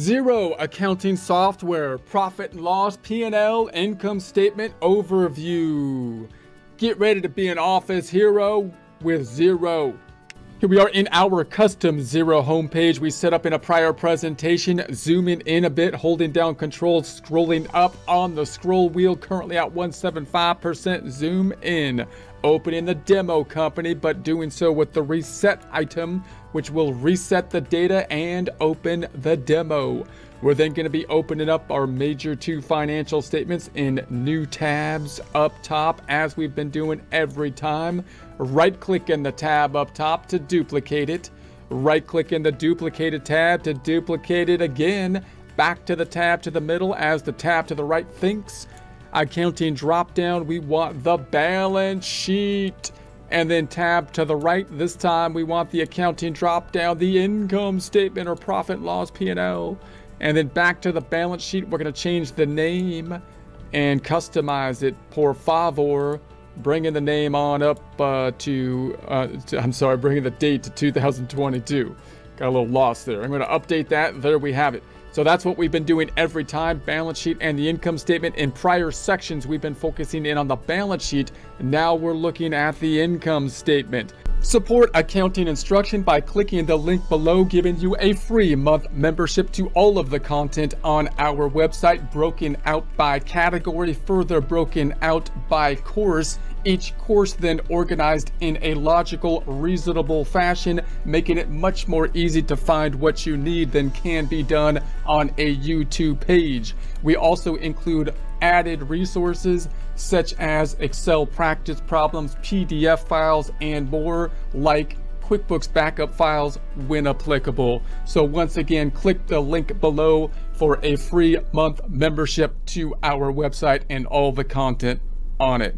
Xero accounting software, profit and loss, P&L, income statement overview. Get ready to be an office hero with Xero. Here we are in our custom Xero homepage we set up in a prior presentation. Zooming in a bit, holding down control, scrolling up on the scroll wheel, currently at 175%. Zoom in. Opening the demo company, but doing so with the reset item which will reset the data and open the demo. We're then going to be opening up our major two financial statements in new tabs up top as we've been doing every time. Right click in the tab up top to duplicate it. Right click in the duplicated tab to duplicate it again. Back to the tab to the middle as the tab to the right thinks. Accounting drop down, we want the balance sheet and then tab to the right. This time we want the accounting drop down, the income statement or profit loss P&L. And then back to the balance sheet, we're going to change the name and customize it. Por favor, bringing the name on up uh, to, uh, to, I'm sorry, bringing the date to 2022. Got a little lost there. I'm going to update that. There we have it. So that's what we've been doing every time, balance sheet and the income statement. In prior sections, we've been focusing in on the balance sheet. Now we're looking at the income statement. Support accounting instruction by clicking the link below, giving you a free month membership to all of the content on our website, broken out by category, further broken out by course each course then organized in a logical, reasonable fashion, making it much more easy to find what you need than can be done on a YouTube page. We also include added resources such as Excel practice problems, PDF files, and more like QuickBooks backup files when applicable. So once again, click the link below for a free month membership to our website and all the content on it.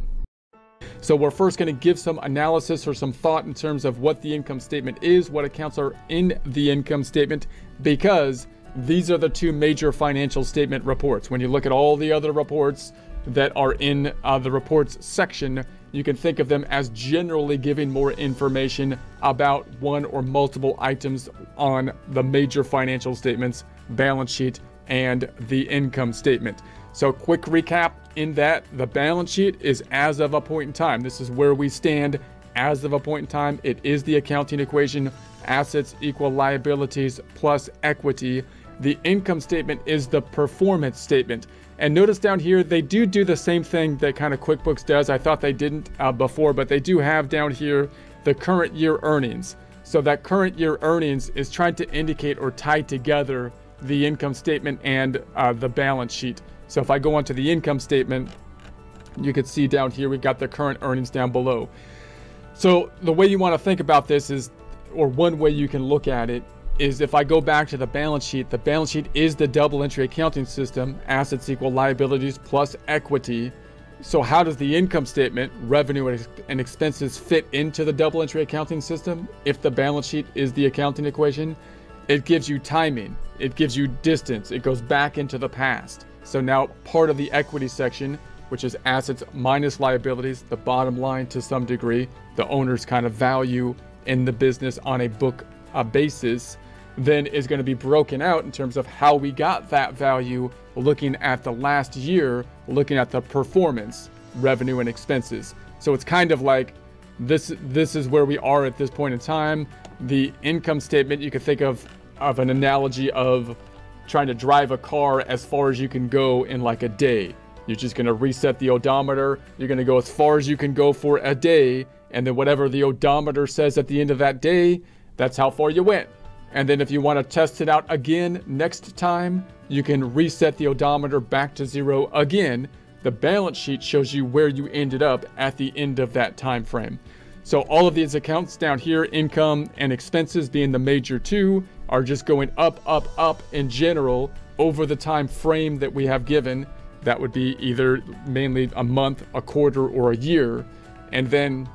So we're first going to give some analysis or some thought in terms of what the income statement is, what accounts are in the income statement, because these are the two major financial statement reports. When you look at all the other reports that are in uh, the reports section, you can think of them as generally giving more information about one or multiple items on the major financial statements, balance sheet, and the income statement. So quick recap in that the balance sheet is as of a point in time. This is where we stand as of a point in time. It is the accounting equation, assets equal liabilities plus equity. The income statement is the performance statement. And notice down here, they do do the same thing that kind of QuickBooks does. I thought they didn't uh, before, but they do have down here the current year earnings. So that current year earnings is trying to indicate or tie together the income statement and uh, the balance sheet. So if I go onto the income statement, you can see down here, we've got the current earnings down below. So the way you want to think about this is, or one way you can look at it, is if I go back to the balance sheet, the balance sheet is the double entry accounting system, assets equal liabilities plus equity. So how does the income statement, revenue and expenses fit into the double entry accounting system if the balance sheet is the accounting equation? It gives you timing, it gives you distance, it goes back into the past. So now part of the equity section, which is assets minus liabilities, the bottom line to some degree, the owner's kind of value in the business on a book uh, basis, then is going to be broken out in terms of how we got that value, looking at the last year, looking at the performance, revenue and expenses. So it's kind of like this this is where we are at this point in time the income statement, you could think of of an analogy of trying to drive a car as far as you can go in like a day. You're just going to reset the odometer. You're going to go as far as you can go for a day. And then whatever the odometer says at the end of that day, that's how far you went. And then if you want to test it out again next time, you can reset the odometer back to zero again. The balance sheet shows you where you ended up at the end of that time frame. So all of these accounts down here, income and expenses being the major two, are just going up, up, up in general over the time frame that we have given. That would be either mainly a month, a quarter, or a year. And then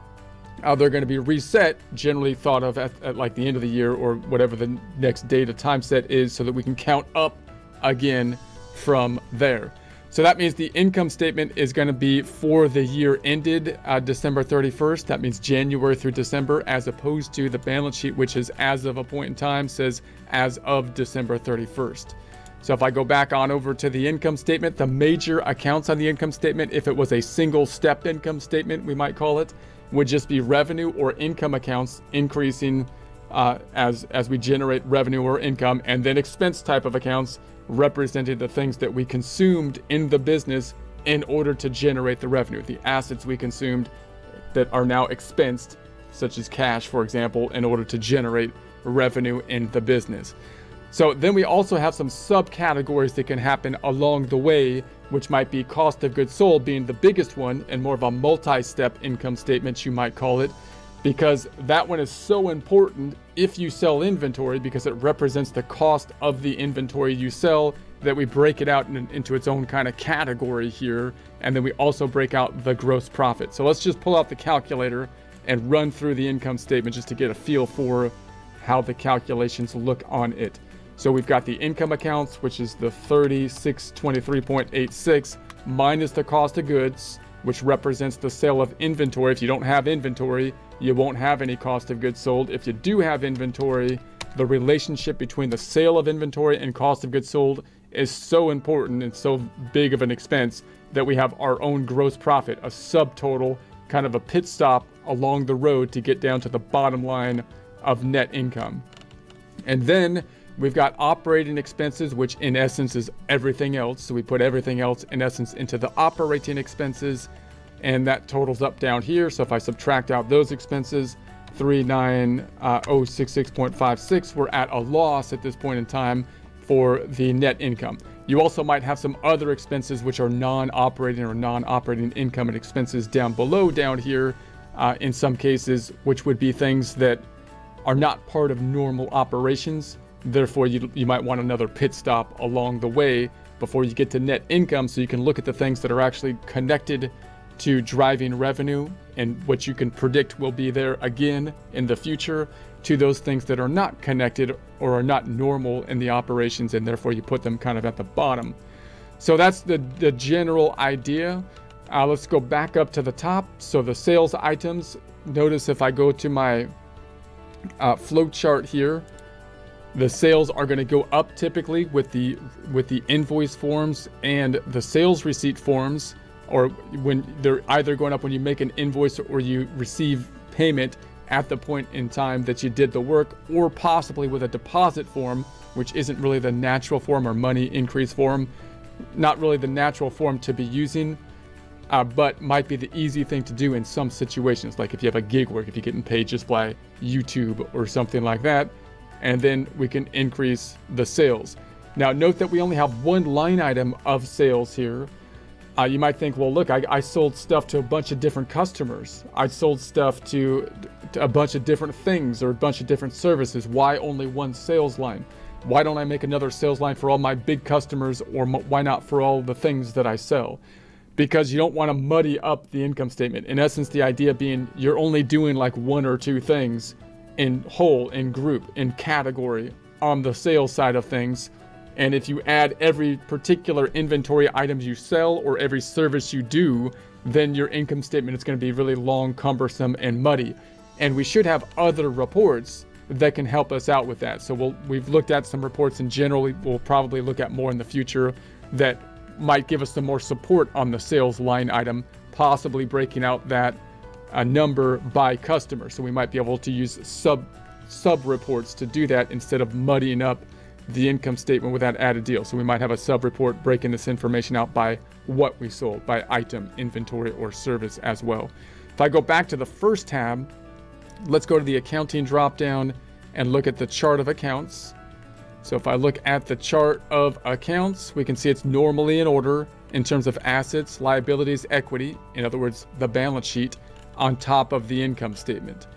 they're going to be reset, generally thought of at, at like the end of the year or whatever the next data time set is, so that we can count up again from there. So that means the income statement is going to be for the year ended uh, December 31st. That means January through December, as opposed to the balance sheet, which is as of a point in time, says as of December 31st. So if I go back on over to the income statement, the major accounts on the income statement, if it was a single step income statement, we might call it, would just be revenue or income accounts increasing uh, as, as we generate revenue or income, and then expense type of accounts represented the things that we consumed in the business in order to generate the revenue, the assets we consumed that are now expensed, such as cash, for example, in order to generate revenue in the business. So then we also have some subcategories that can happen along the way, which might be cost of goods sold being the biggest one and more of a multi-step income statement, you might call it, because that one is so important if you sell inventory because it represents the cost of the inventory you sell that we break it out in, into its own kind of category here and then we also break out the gross profit. So let's just pull out the calculator and run through the income statement just to get a feel for how the calculations look on it. So we've got the income accounts, which is the 3623.86 minus the cost of goods, which represents the sale of inventory. If you don't have inventory, you won't have any cost of goods sold. If you do have inventory, the relationship between the sale of inventory and cost of goods sold is so important and so big of an expense that we have our own gross profit, a subtotal, kind of a pit stop along the road to get down to the bottom line of net income. And then we've got operating expenses, which in essence is everything else. So we put everything else in essence into the operating expenses and that totals up down here. So if I subtract out those expenses, 39066.56, we're at a loss at this point in time for the net income. You also might have some other expenses which are non-operating or non-operating income and expenses down below down here uh, in some cases, which would be things that are not part of normal operations. Therefore, you, you might want another pit stop along the way before you get to net income so you can look at the things that are actually connected to driving revenue and what you can predict will be there again in the future to those things that are not connected or are not normal in the operations and therefore you put them kind of at the bottom. So that's the, the general idea. Uh, let's go back up to the top. So the sales items, notice if I go to my uh, flow chart here, the sales are going to go up typically with the with the invoice forms and the sales receipt forms or when they're either going up when you make an invoice or you receive payment at the point in time that you did the work, or possibly with a deposit form, which isn't really the natural form or money increase form, not really the natural form to be using, uh, but might be the easy thing to do in some situations, like if you have a gig work, if you're getting paid just by YouTube or something like that, and then we can increase the sales. Now, note that we only have one line item of sales here, uh, you might think, well, look, I, I, sold stuff to a bunch of different customers. I sold stuff to, to, a bunch of different things or a bunch of different services. Why only one sales line? Why don't I make another sales line for all my big customers or why not for all the things that I sell? Because you don't want to muddy up the income statement. In essence, the idea being you're only doing like one or two things in whole, in group, in category on the sales side of things and if you add every particular inventory items you sell or every service you do, then your income statement is going to be really long, cumbersome, and muddy. And we should have other reports that can help us out with that. So we'll, we've looked at some reports in general. We'll probably look at more in the future that might give us some more support on the sales line item, possibly breaking out that uh, number by customer. So we might be able to use sub sub reports to do that instead of muddying up the income statement with that added deal. So we might have a sub report breaking this information out by what we sold, by item, inventory, or service as well. If I go back to the first tab, let's go to the accounting dropdown and look at the chart of accounts. So if I look at the chart of accounts, we can see it's normally in order in terms of assets, liabilities, equity, in other words, the balance sheet on top of the income statement.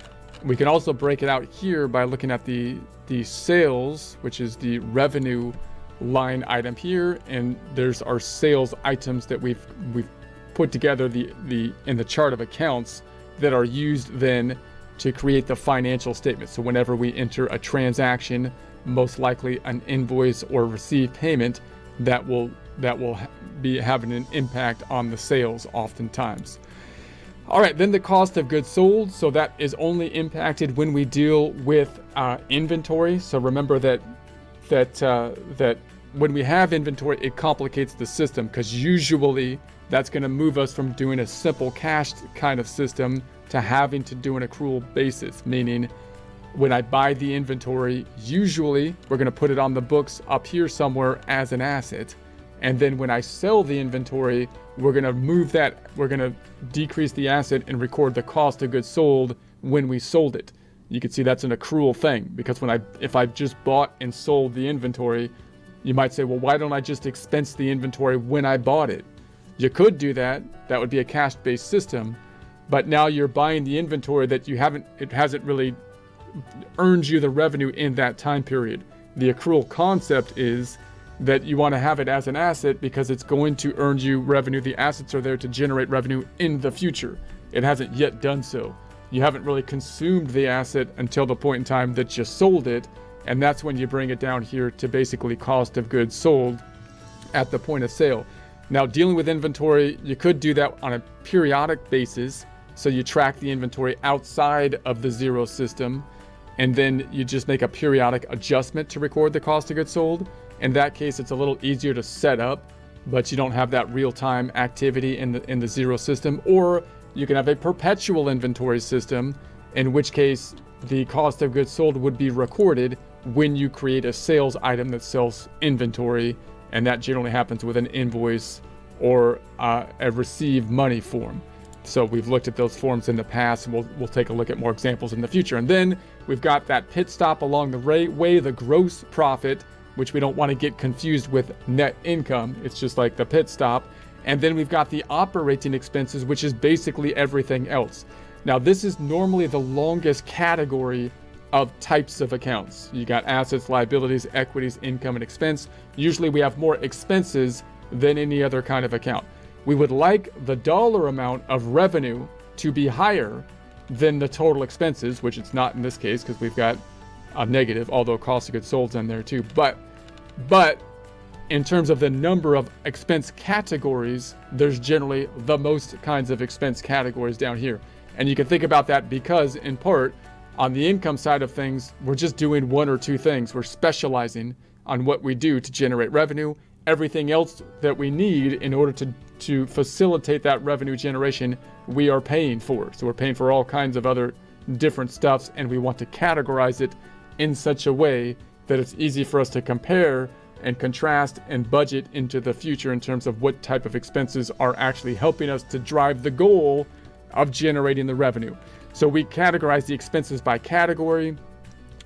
We can also break it out here by looking at the, the sales, which is the revenue line item here. And there's our sales items that we've, we've put together the, the, in the chart of accounts that are used then to create the financial statement. So whenever we enter a transaction, most likely an invoice or receive payment, that will that will be having an impact on the sales oftentimes. All right, then the cost of goods sold. So that is only impacted when we deal with uh, inventory. So remember that that uh, that when we have inventory, it complicates the system because usually that's going to move us from doing a simple cash kind of system to having to do an accrual basis, meaning when I buy the inventory, usually we're going to put it on the books up here somewhere as an asset. And then when I sell the inventory, we're to move that, we're to decrease the asset and record the cost of goods sold when we sold it. You can see that's an accrual thing because when I, if I just bought and sold the inventory, you might say, well, why don't I just expense the inventory when I bought it? You could do that. That would be a cash based system. But now you're buying the inventory that you haven't, it hasn't really earned you the revenue in that time period. The accrual concept is that you want to have it as an asset because it's going to earn you revenue. The assets are there to generate revenue in the future. It hasn't yet done so. You haven't really consumed the asset until the point in time that you sold it, and that's when you bring it down here to basically cost of goods sold at the point of sale. Now, dealing with inventory, you could do that on a periodic basis. So you track the inventory outside of the Xero system, and then you just make a periodic adjustment to record the cost of goods sold. In that case, it's a little easier to set up, but you don't have that real-time activity in the in the Xero system. Or you can have a perpetual inventory system, in which case the cost of goods sold would be recorded when you create a sales item that sells inventory, and that generally happens with an invoice or uh, a receive money form. So we've looked at those forms in the past, and we'll, we'll take a look at more examples in the future. And then we've got that pit stop along the way, the gross profit, which we don't want to get confused with net income. It's just like the pit stop. And then we've got the operating expenses, which is basically everything else. Now, this is normally the longest category of types of accounts. You got assets, liabilities, equities, income, and expense. Usually we have more expenses than any other kind of account. We would like the dollar amount of revenue to be higher than the total expenses, which it's not in this case because we've got a negative, although cost of goods sold in there too. But, but in terms of the number of expense categories, there's generally the most kinds of expense categories down here. And you can think about that because, in part, on the income side of things, we're just doing one or two things. We're specializing on what we do to generate revenue. Everything else that we need in order to, to facilitate that revenue generation, we are paying for. So we're paying for all kinds of other different stuffs, and we want to categorize it in such a way that it's easy for us to compare and contrast and budget into the future in terms of what type of expenses are actually helping us to drive the goal of generating the revenue. So we categorize the expenses by category.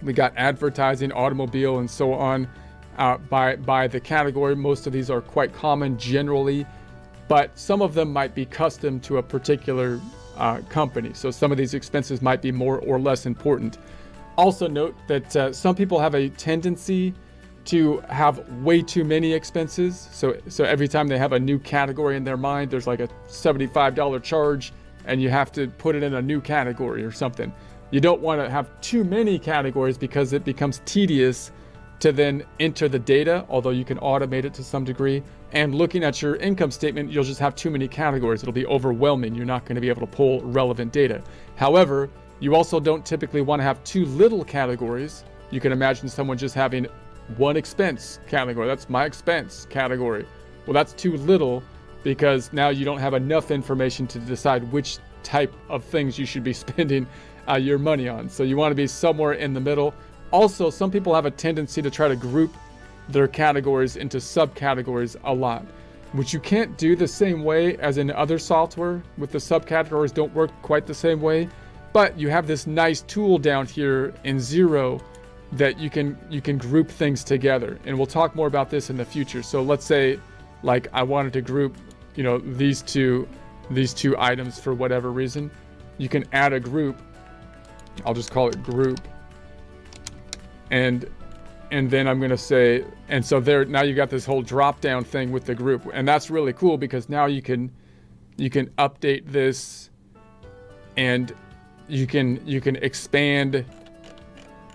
We got advertising, automobile, and so on uh, by, by the category. Most of these are quite common generally, but some of them might be custom to a particular uh, company. So some of these expenses might be more or less important. Also note that uh, some people have a tendency to have way too many expenses. So, so every time they have a new category in their mind, there's like a $75 charge and you have to put it in a new category or something. You don't want to have too many categories because it becomes tedious to then enter the data, although you can automate it to some degree. And looking at your income statement, you'll just have too many categories. It'll be overwhelming. You're not going to be able to pull relevant data. However, you also don't typically want to have too little categories. You can imagine someone just having one expense category. That's my expense category. Well, that's too little because now you don't have enough information to decide which type of things you should be spending uh, your money on. So you want to be somewhere in the middle. Also, some people have a tendency to try to group their categories into subcategories a lot, which you can't do the same way as in other software with the subcategories don't work quite the same way. But you have this nice tool down here in Xero that you can you can group things together. And we'll talk more about this in the future. So let's say like i wanted to group you know these two these two items for whatever reason. You can add a group. I'll just call it group. And and then i'm going to say and so there now you've got this whole drop down thing with the group. And that's really cool because now you can you can update this and you can you can expand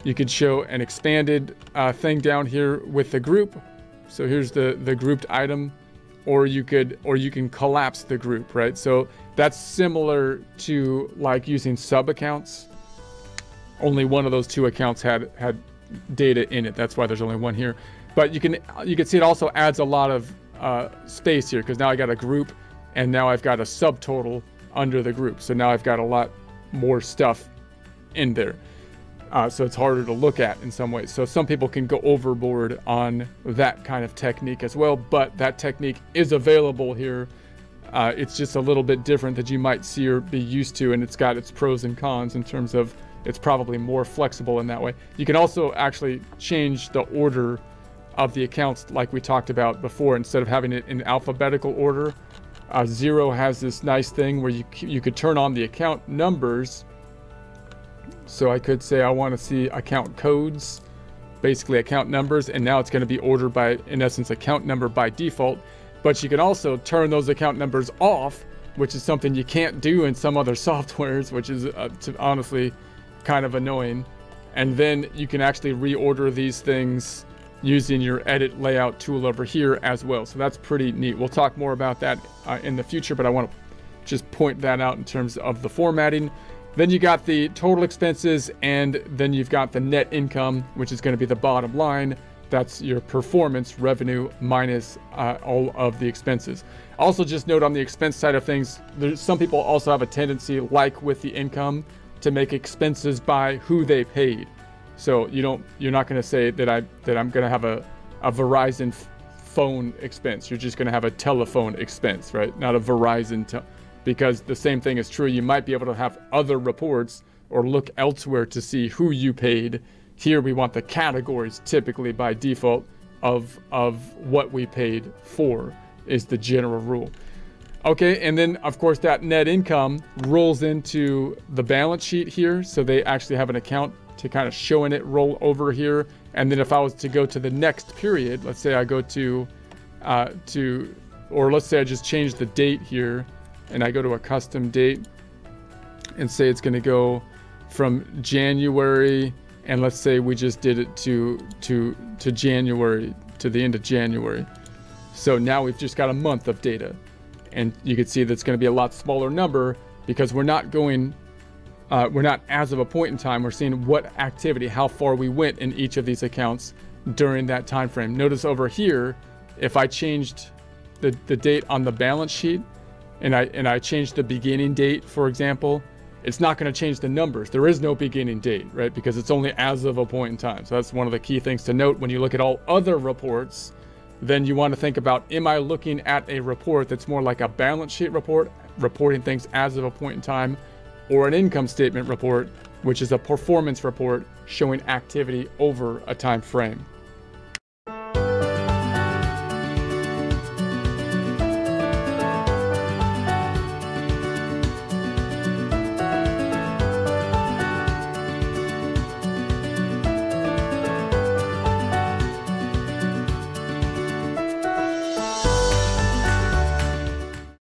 you could show an expanded uh, thing down here with the group. So here's the, the grouped item, or you could, or you can collapse the group, right? So that's similar to like using sub accounts. Only one of those two accounts had, had data in it. That's why there's only one here. But you can you can see it also adds a lot of uh, space here because now I got a group and now I've got a subtotal under the group. So now I've got a lot more stuff in there. Uh, so it's harder to look at in some ways. So some people can go overboard on that kind of technique as well, but that technique is available here. Uh, it's just a little bit different that you might see or be used to, and it's got its pros and cons in terms of it's probably more flexible in that way. You can also actually change the order of the accounts like we talked about before. Instead of having it in alphabetical order, uh, Xero has this nice thing where you, you could turn on the account numbers so I could say I want to see account codes, basically account numbers, and now it's going to be ordered by, in essence, account number by default. But you can also turn those account numbers off, which is something you can't do in some other softwares, which is uh, honestly kind of annoying. And then you can actually reorder these things using your edit layout tool over here as well. So that's pretty neat. We'll talk more about that uh, in the future, but I want to just point that out in terms of the formatting. Then you got the total expenses, and then you've got the net income, which is going to be the bottom line. That's your performance revenue minus uh, all of the expenses. Also, just note on the expense side of things, there's some people also have a tendency, like with the income, to make expenses by who they paid. So you don't, you're not going to say that I that I'm going to have a a Verizon phone expense. You're just going to have a telephone expense, right? Not a Verizon because the same thing is true. You might be able to have other reports or look elsewhere to see who you paid. Here we want the categories typically by default of of what we paid for is the general rule. Okay, and then of course that net income rolls into the balance sheet here. So they actually have an account to kind of showing it roll over here. And then if I was to go to the next period, let's say I go to, uh, to, or let's say I just change the date here and I go to a custom date and say it's going to go from January and let's say we just did it to to to January to the end of January. So now we've just got a month of data. And you can see that's going to be a lot smaller number because we're not going uh, we're not as of a point in time we're seeing what activity how far we went in each of these accounts during that time frame notice over here if i changed the, the date on the balance sheet and I and I change the beginning date, for example, it's not going to change the numbers. There is no beginning date, right? Because it's only as of a point in time. So that's one of the key things to note when you look at all other reports. Then you want to think about, am I looking at a report that's more like a balance sheet report, reporting things as of a point in time, or an income statement report, which is a performance report showing activity over a time frame.